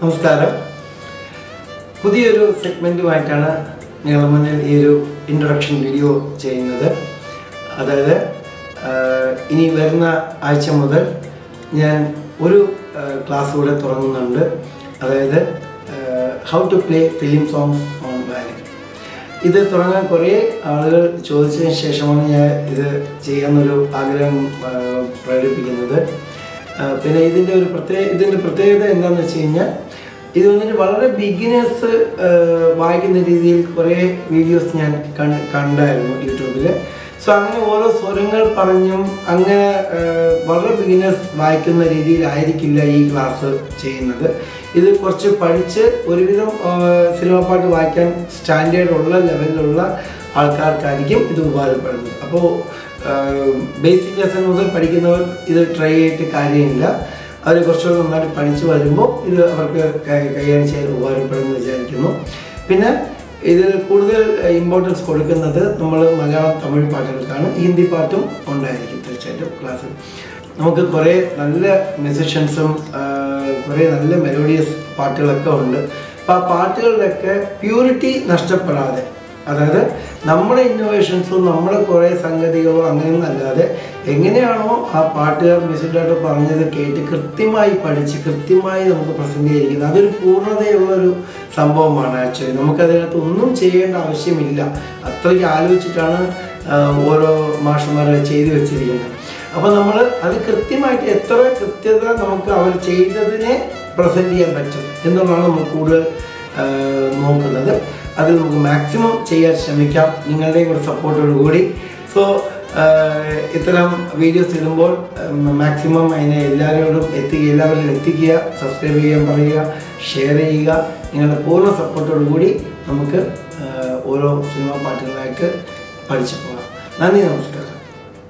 നമസ്കാരം. പുതിയൊരു സെഗ്മെന്റുമായിട്ടാണ് നിങ്ങളുടെ മുന്നിൽ ഈ ഒരു ഇൻട്രൊഡക്ഷൻ വീഡിയോ ചെയ്യുന്നത്. അതായത് ഇനി വരുന്ന ആഴ്ച മുതൽ ഞാൻ ഒരു ക്ലാസ് കൂടെ തുടങ്ങുന്നുണ്ട്. അതായത് how to play film songs on Bali ഇത് തുടങ്ങാൻ കുറേ ആളുകൾ ചോദിച്ചതിന് ശേഷമാണ് ഞാൻ ഇത് ചെയ്യാമെന്നൊരു ആഗ്രഹം പ്രകടിപ്പിക്കുന്നത്. പിന്നെ ഇതിന്റെ ഒരു പ്രത്യേക ഇതിന്റെ പ്രത്യേകത എന്താണെന്ന് വെച്ച് കഴിഞ്ഞാൽ ഇത് വന്നിട്ട് വളരെ ബിഗിനേഴ്സ് വായിക്കുന്ന രീതിയിൽ കുറേ വീഡിയോസ് ഞാൻ കണ്ട് കണ്ടായിരുന്നു യൂട്യൂബിൽ സോ അങ്ങനെ ഓരോ സ്വരങ്ങൾ പറഞ്ഞും അങ്ങനെ വളരെ ബിഗിനേഴ്സ് വായിക്കുന്ന രീതിയിലായിരിക്കില്ല ഈ ക്ലാസ് ചെയ്യുന്നത്. ഇത് കുറച്ച് പഠിച്ച് ഒരുവിധം സിനിമ പാട്ട് വായിക്കാൻ സ്റ്റാൻഡേർഡ് ഉള്ള ലെവലിലുള്ള ആൾക്കാർക്കായിരിക്കും ഇത് ഉപകാരപ്പെടുന്നത്. അപ്പോൾ ബേസിക് ലെസൺ മുതൽ പഠിക്കുന്നവർ ഇത് ട്രൈ ചെയ്തിട്ട് കാര്യമില്ല. അവർ കുറച്ചുകൂടെ നന്നായിട്ട് പഠിച്ചു വരുമ്പോൾ ഇത് അവർക്ക് കൈകാര്യം ചെയ്യാൻ ഉപകാരപ്പെടുമെന്ന് വിചാരിക്കുന്നു. പിന്നെ ഇതിൽ കൂടുതൽ ഇമ്പോർട്ടൻസ് കൊടുക്കുന്നത് നമ്മൾ മലയാളം തമിഴ് പാട്ടുകൾക്കാണ്. ഹിന്ദി പാട്ടും ഉണ്ടായിരിക്കും തീർച്ചയായിട്ടും ക്ലാസ്സിൽ. നമുക്ക് കുറേ നല്ല മ്യൂസിഷ്യൻസും കുറേ നല്ല മെലോഡിയസ് പാട്ടുകളൊക്കെ ഉണ്ട്. അപ്പോൾ ആ പാട്ടുകളിലൊക്കെ പ്യൂരിറ്റി നഷ്ടപ്പെടാതെ അതായത് നമ്മുടെ ഇന്നോവേഷൻസും നമ്മുടെ കുറേ സംഗതികളോ അങ്ങനെയൊന്നും അല്ലാതെ എങ്ങനെയാണോ ആ പാട്ടുകാർ മ്യൂസിക്കായിട്ട് പറഞ്ഞത് കേട്ട് കൃത്യമായി പഠിച്ച് കൃത്യമായി നമുക്ക് പ്രസന്റ് ചെയ്തിരിക്കുന്നത്. അതൊരു പൂർണതയുള്ളൊരു സംഭവമാണ് ആക്ച്വലി നമുക്കതിനകത്ത് ഒന്നും ചെയ്യേണ്ട ആവശ്യമില്ല. അത്രയ്ക്ക് ആലോചിച്ചിട്ടാണ് ഓരോ മാഷന്മാർ ചെയ്തു വെച്ചിരിക്കുന്നത്. അപ്പോൾ നമ്മൾ അത് കൃത്യമായിട്ട് എത്ര കൃത്യത നമുക്ക് അവർ ചെയ്തതിനെ പ്രസന്റ് ചെയ്യാൻ പറ്റും എന്നുള്ളതാണ് നമ്മൾ കൂടുതൽ നോക്കുന്നത്. അതിൽ നമുക്ക് മാക്സിമം ചെയ്യാൻ ശ്രമിക്കാം. നിങ്ങളുടെയും കൂടെ സപ്പോർട്ടോട് കൂടി. സോ ഇത്തരം വീഡിയോസ് ഇടുമ്പോൾ മാക്സിമം അതിനെ എല്ലാവരോടും എത്തിക്കുക എല്ലാവരിലും എത്തിക്കുക സബ്സ്ക്രൈബ് ചെയ്യാൻ പറയുക ഷെയർ ചെയ്യുക. നിങ്ങളുടെ പൂർണ സപ്പോർട്ടോട് കൂടി നമുക്ക് ഓരോ സിനിമാ പാട്ടുകളായിട്ട് പഠിച്ചു പോകാം. നന്ദി നമസ്കാരം.